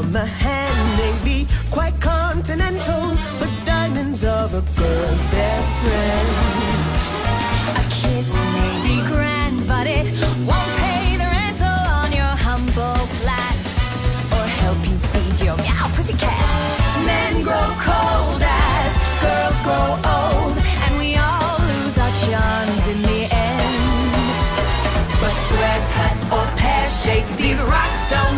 on the hand may be quite continental, but diamonds are a girl's best friend. A kiss may be grand, but it won't pay the rental on your humble flat, or help you feed your meow pussycat. Men grow cold as girls grow old, and we all lose our charms in the end. But thread cut or pear shaped, these rocks don't.